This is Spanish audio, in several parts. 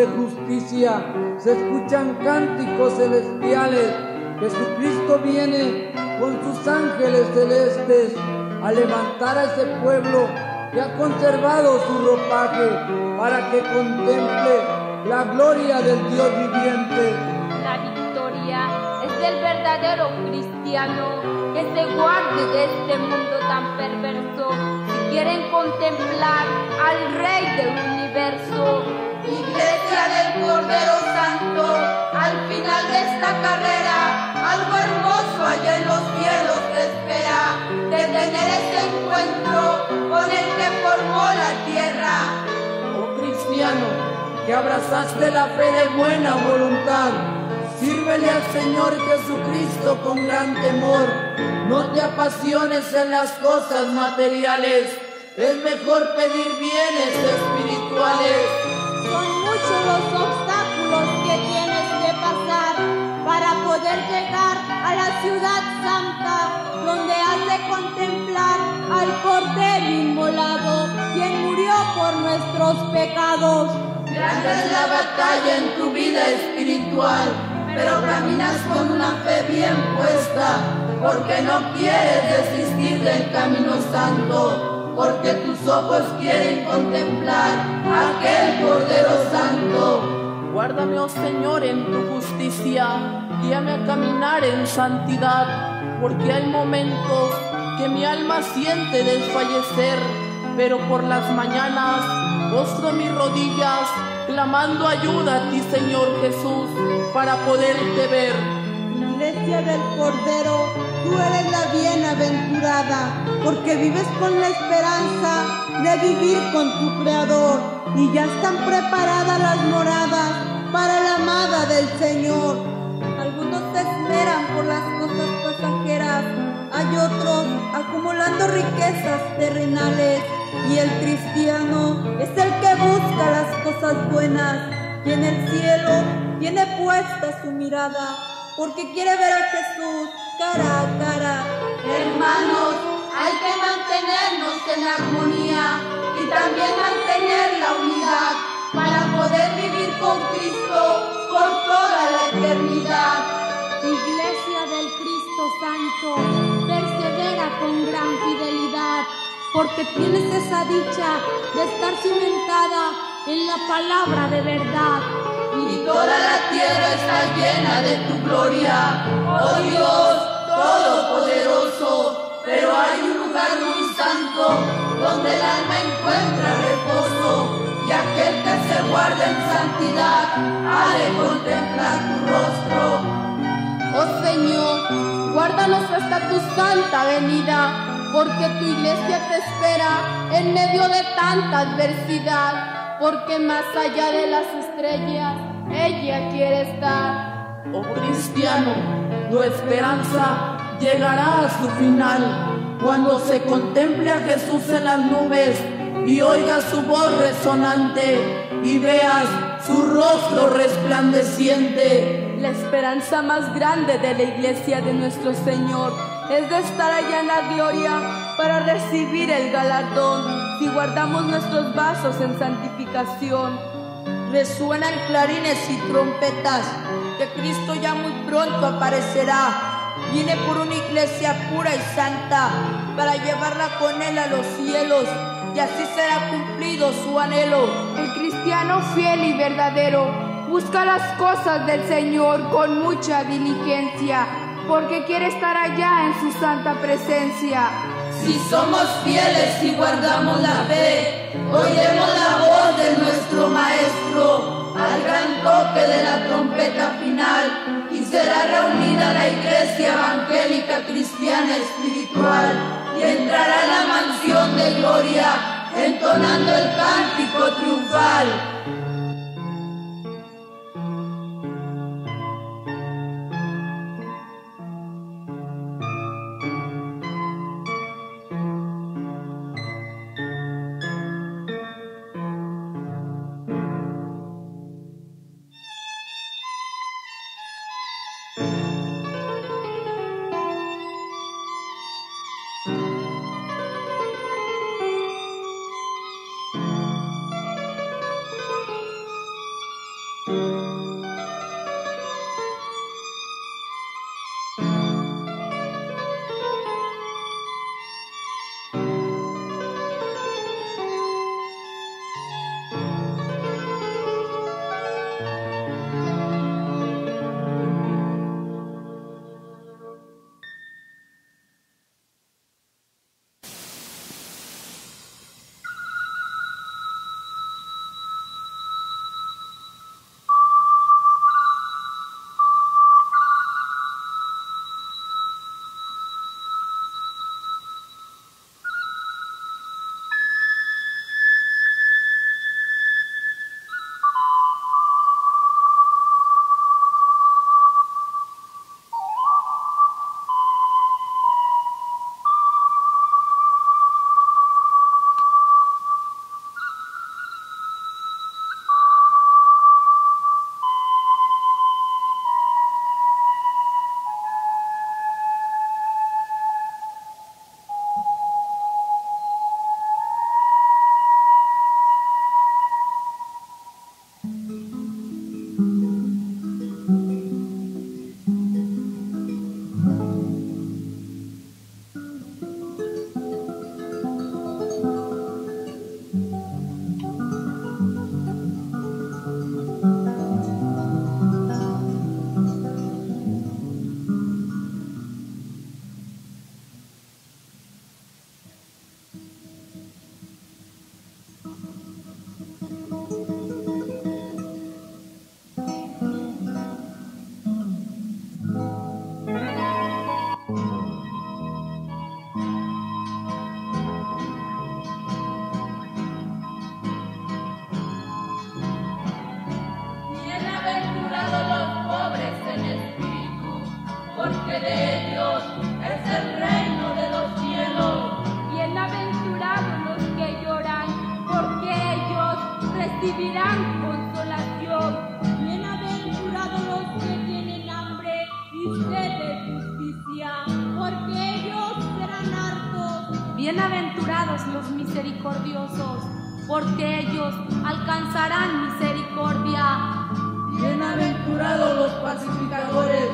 de justicia, se escuchan cánticos celestiales, Jesucristo viene con sus ángeles celestes a levantar a ese pueblo que ha conservado su ropaje para que contemple la gloria del Dios viviente. La victoria es del verdadero cristiano que se guarde de este mundo tan perverso. Si quieren contemplar al Rey del universo, Iglesia del Cordero Santo, al final de esta carrera, algo hermoso allá en los cielos te espera, de tener ese encuentro con el que formó la tierra. Oh cristiano, que abrazaste la fe de buena voluntad, sírvele al Señor Jesucristo con gran temor. No te apasiones en las cosas materiales, es mejor pedir bienes espirituales. Son muchos los obstáculos que tienes que pasar para poder llegar a la ciudad santa, donde has de contemplar al Cordero inmolado, quien murió por nuestros pecados. Grande la batalla en tu vida espiritual, pero caminas con una fe bien puesta, porque no quieres desistir del camino santo, porque tus ojos quieren contemplar aquel Cordero Santo. Guárdame, oh Señor, en tu justicia, guíame a caminar en santidad, porque hay momentos que mi alma siente desfallecer, pero por las mañanas postro mis rodillas, clamando ayuda a ti, Señor Jesús, para poderte ver. Del Cordero, tú eres la bienaventurada, porque vives con la esperanza de vivir con tu Creador, y ya están preparadas las moradas para la amada del Señor. Algunos se esmeran por las cosas pasajeras, hay otros acumulando riquezas terrenales, y el cristiano es el que busca las cosas buenas, y en el cielo tiene puesta su mirada porque quiere ver a Jesús cara a cara. Hermanos, hay que mantenernos en armonía y también mantener la unidad para poder vivir con Cristo por toda la eternidad. Iglesia del Cristo Santo, persevera con gran fidelidad, porque tienes esa dicha de estar cimentada en la palabra de verdad. Y toda la tierra está llena de tu gloria, oh Dios Todopoderoso. Pero hay un lugar muy santo donde el alma encuentra reposo y aquel que se guarda en santidad ha de contemplar tu rostro. oh Señor, guárdanos hasta tu santa venida, porque tu iglesia te espera en medio de tanta adversidad, porque más allá de las estrellas, ella quiere estar. Oh cristiano, tu esperanza llegará a su final cuando se contemple a Jesús en las nubes y oigas su voz resonante y veas su rostro resplandeciente. La esperanza más grande de la iglesia de nuestro Señor es de estar allá en la gloria para recibir el galardón si guardamos nuestros vasos en santificación. Resuenan clarines y trompetas, que Cristo ya muy pronto aparecerá. Viene por una iglesia pura y santa para llevarla con él a los cielos y así será cumplido su anhelo. El cristiano fiel y verdadero busca las cosas del Señor con mucha diligencia porque quiere estar allá en su santa presencia. Si somos fieles y guardamos la fe, oiremos la voz de nuestro Maestro al gran toque de la trompeta final y será reunida la iglesia evangélica cristiana espiritual y entrará la mansión de gloria entonando el cántico triunfal. Bienaventurados los misericordiosos, porque ellos alcanzarán misericordia. Bienaventurados los pacificadores,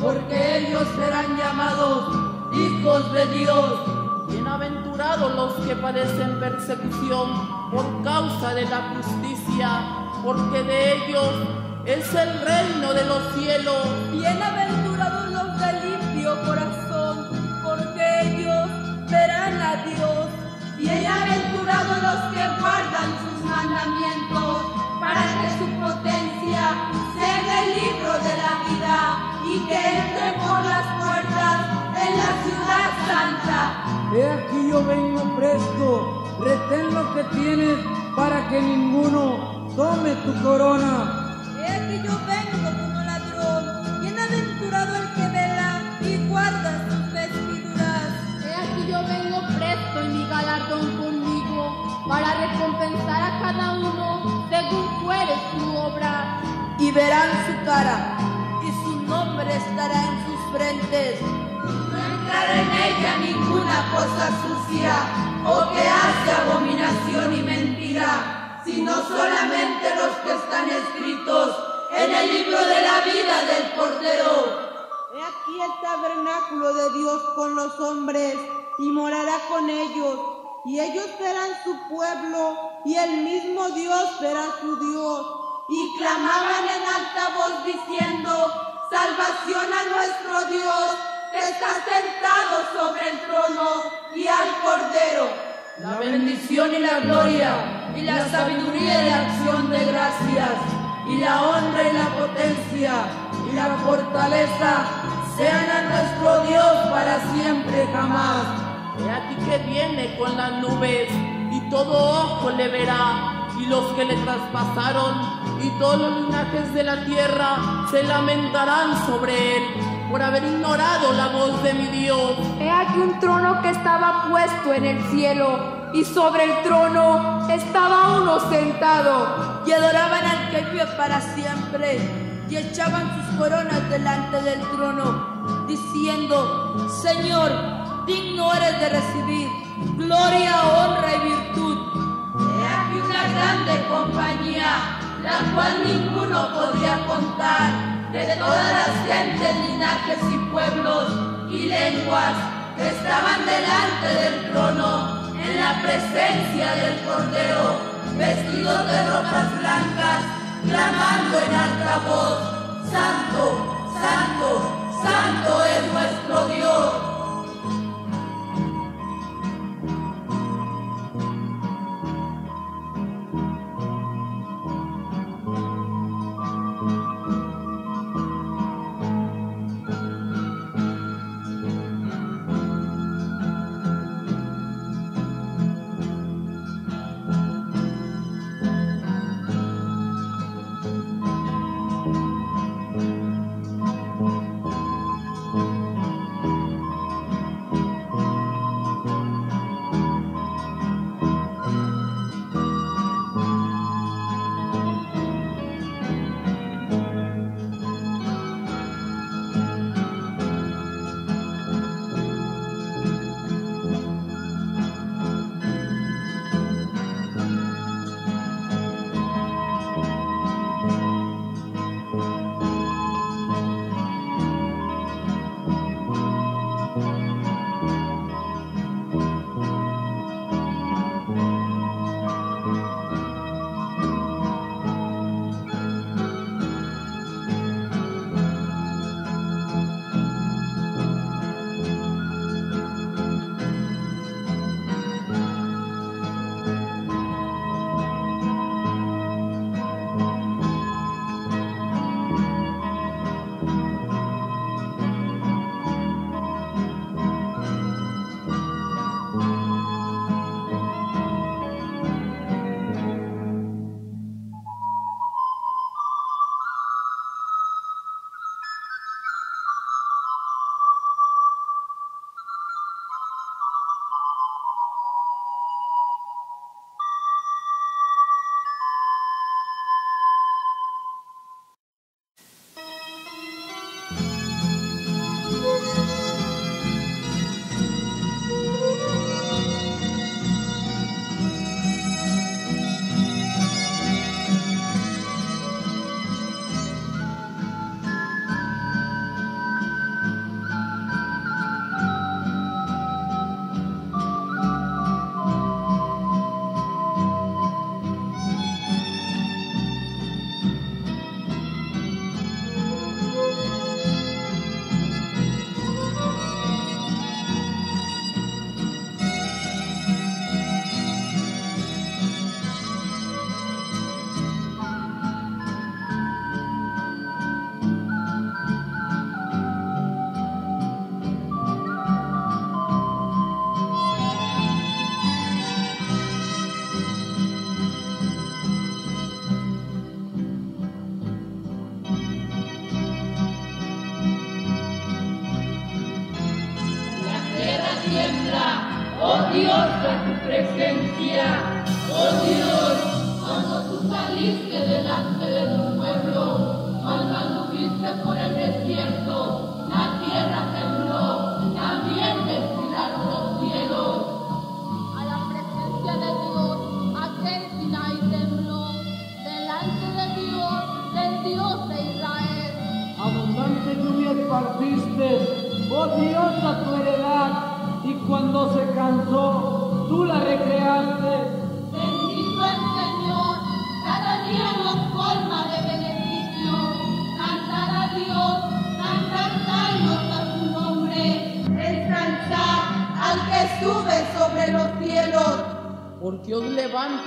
porque ellos serán llamados hijos de Dios. Bienaventurados los que padecen persecución por causa de la justicia, porque de ellos es el reino de los cielos. Bienaventurados los de limpio corazón, porque ellos verán a Dios. Bienaventurados los que guardan sus mandamientos, para que su potencia sea en el libro de la vida y que entre por las puertas en la ciudad santa. He aquí yo vengo presto, retén lo que tienes para que ninguno tome tu corona. He aquí yo vengo como ladrón, bienaventurado el que vela y guarda sus vestiduras. He aquí yo vengo presto y mi galardón conmigo, para recompensar a cada uno según fuere su obra. Y verán su cara, y su nombre estará en sus frentes. No entrará en ella ninguna cosa sucia o que hace abominación y mentira, sino solamente los que están escritos en el libro de la vida del Cordero. He aquí el tabernáculo de Dios con los hombres y morará con ellos. Y ellos serán su pueblo y el mismo Dios será su Dios. Y clamaban en alta voz diciendo, salvación a nuestro Dios que está sentado sobre el trono y al Cordero. La bendición y la gloria y la sabiduría y la acción de gracias y la honra y la potencia y la fortaleza sean a nuestro Dios para siempre jamás. He aquí que viene con las nubes y todo ojo le verá y los que le traspasaron y todos los linajes de la tierra se lamentarán sobre él por haber ignorado la voz de mi Dios. He aquí un trono que estaba puesto en el cielo y sobre el trono estaba uno sentado. Y adoraban al que vive para siempre y echaban sus coronas delante del trono, diciendo, Señor, digno eres de recibir gloria, honra y virtud. He aquí una grande compañía, la cual ninguno podría contar de todas las gentes, linajes y pueblos y lenguas que estaban delante del trono en la presencia del Cordero, vestidos de ropas blancas, clamando en alta voz, Santo, Santo, Santo es nuestro Dios.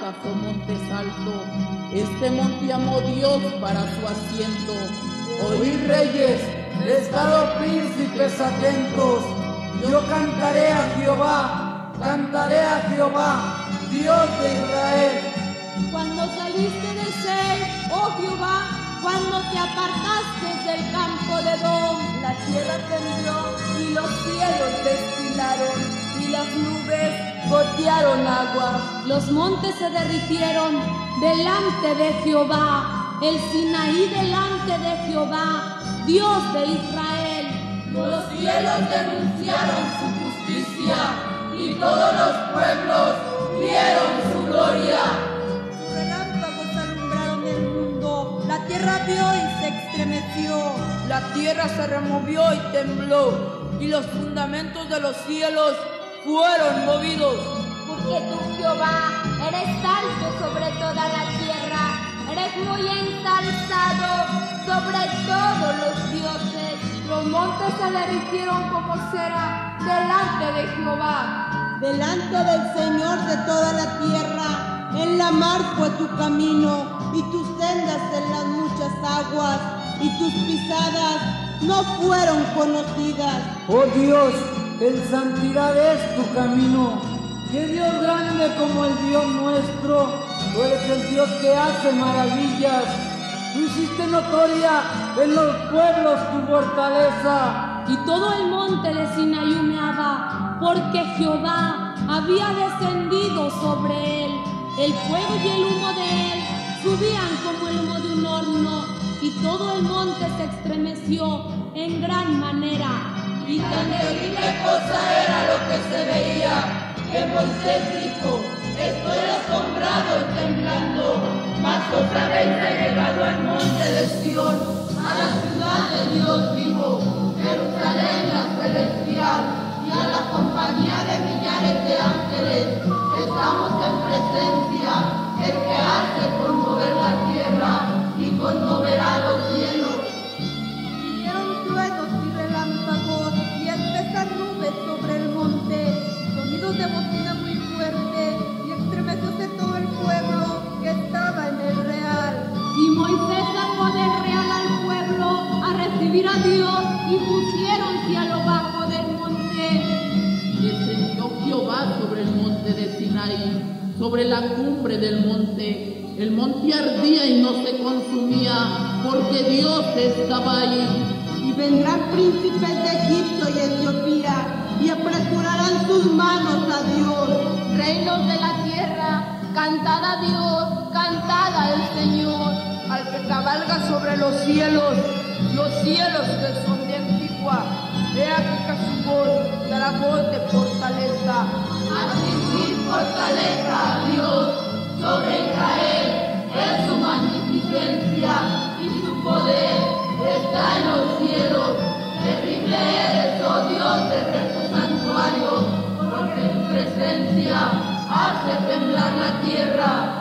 pasó montes alto, este monte amó Dios para su asiento. Oíd reyes, estado príncipes atentos, yo cantaré a Jehová, cantaré a Jehová, Dios de Israel. Cuando saliste de Seir, oh Jehová, cuando te apartaste del campo de Don, la tierra tembló y los cielos desfilaron y las nubes gotearon agua. Los montes se derritieron delante de Jehová, el Sinaí delante de Jehová, Dios de Israel. Los cielos denunciaron su justicia y todos los pueblos vieron su gloria. Sus relámpagos alumbraron el mundo, la tierra vio y se estremeció. La tierra se removió y tembló y los fundamentos de los cielos fueron movidos. Porque tú, Jehová, eres alto sobre toda la tierra, eres muy ensalzado sobre todos los dioses. Los montes se le erigieron como cera delante de Jehová. Delante del Señor de toda la tierra, en la mar fue tu camino y tus sendas en las muchas aguas y tus pisadas no fueron conocidas. Oh Dios, en santidad es tu camino. Que Dios grande como el Dios nuestro. Tú eres el Dios que hace maravillas. Tú hiciste notoria en los pueblos tu fortaleza. Y todo el monte de Sinaí humeaba, porque Jehová había descendido sobre él. El fuego y el humo de él subían como el humo de un horno, y todo el monte se estremeció en gran manera. Y tan terrible cosa era lo que se veía, que Moisés dijo, estoy asombrado y temblando, mas otra vez he llegado al monte de Sión, a la ciudad de Dios vivo, Jerusalén la celestial, y a la compañía de millares de ángeles, estamos en presencia, el que hace conmover la tierra sobre la cumbre del monte. El monte ardía y no se consumía, porque Dios estaba ahí. Y vendrán príncipes de Egipto y Etiopía y apresurarán sus manos a Dios. Reinos de la tierra, cantad a Dios, cantad al Señor. Al que cabalga sobre los cielos, los cielos que son de antigua. He aquí que su voz dará voz de fortaleza. Así fortaleza Dios sobre Israel es su magnificencia y su poder está en los cielos. Terrible eres, oh Dios, desde tu santuario, porque tu presencia hace temblar la tierra.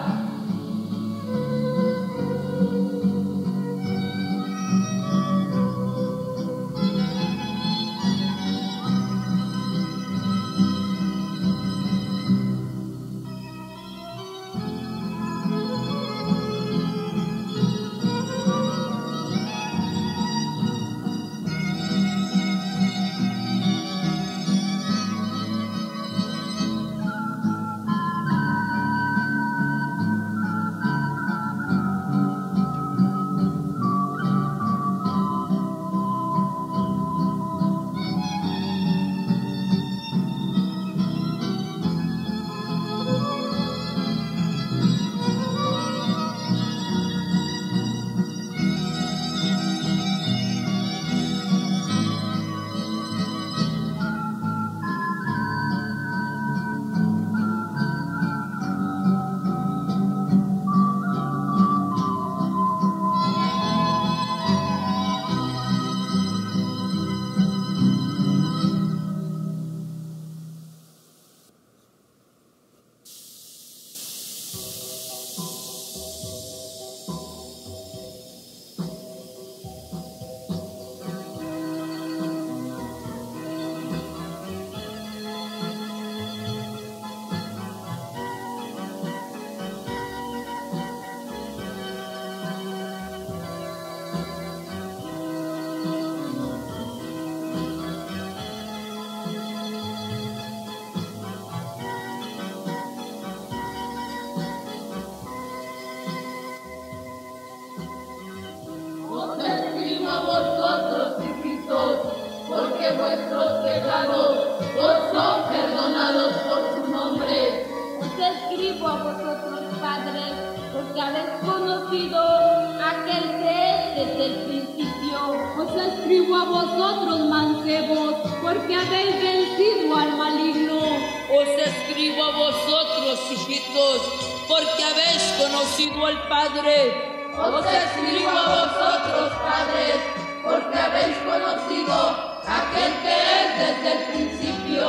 Conocido al Padre. Os escribo a vosotros, padres, porque habéis conocido aquel que es desde el principio.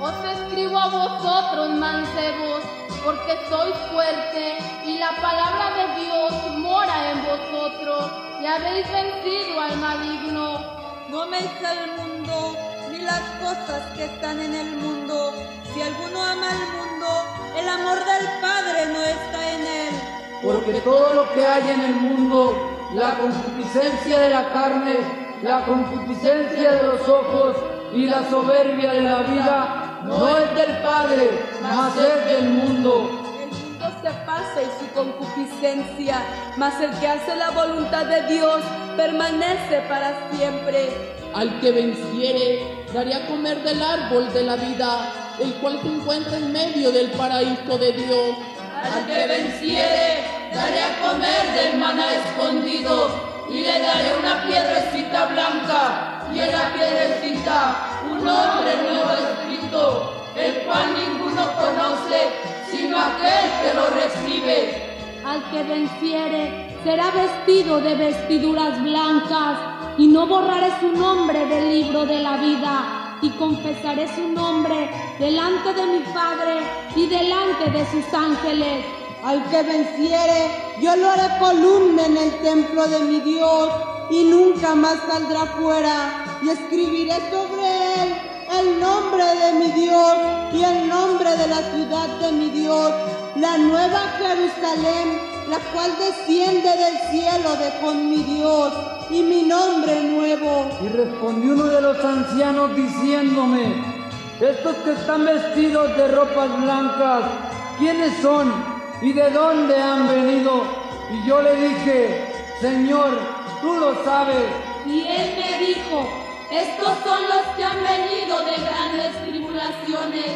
Os escribo a vosotros, mancebos, porque sois fuerte y la palabra de Dios mora en vosotros y habéis vencido al maligno. No améis al mundo ni las cosas que están en el mundo. Si alguno ama al mundo, el amor del Padre no está en él. Porque todo lo que hay en el mundo, la concupiscencia de la carne, la concupiscencia de los ojos y la soberbia de la vida, no es del Padre, mas es del mundo. El mundo se pasa y su concupiscencia, mas el que hace la voluntad de Dios permanece para siempre. Al que venciere, daré a comer del árbol de la vida, el cual se encuentra en medio del paraíso de Dios. Al que venciere, daré a comer del maná escondido y le daré una piedrecita blanca y en la piedrecita un nombre nuevo escrito, el cual ninguno conoce sino aquel que lo recibe. Al que venciere será vestido de vestiduras blancas y no borraré su nombre del libro de la vida y confesaré su nombre delante de mi Padre y delante de sus ángeles. Al que venciere, yo lo haré columna en el templo de mi Dios y nunca más saldrá fuera. Y escribiré sobre él el nombre de mi Dios y el nombre de la ciudad de mi Dios, la nueva Jerusalén, la cual desciende del cielo de con mi Dios y mi nombre nuevo. Y respondió uno de los ancianos diciéndome, estos que están vestidos de ropas blancas, ¿quiénes son y de dónde han venido? Y yo le dije, Señor, tú lo sabes. Y él me dijo, estos son los que han venido de grandes tribulaciones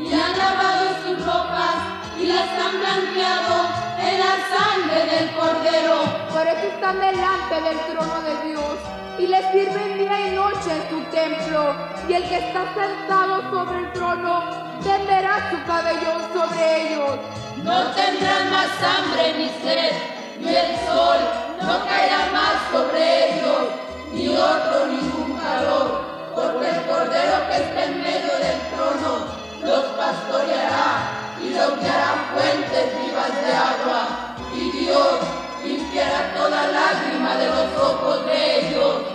y han lavado sus ropas y las han blanqueado en la sangre del Cordero. Por eso están delante del trono de Dios y les sirven día y noche en su templo. Y el que está sentado sobre el trono tenderá su pabellón sobre ellos. No tendrán más hambre ni sed, ni el sol no caerá más sobre ellos, ni otro ningún calor, porque el cordero que está en medio del trono los pastoreará limpiará fuentes vivas de agua y Dios limpiará toda lágrima de los ojos de ellos.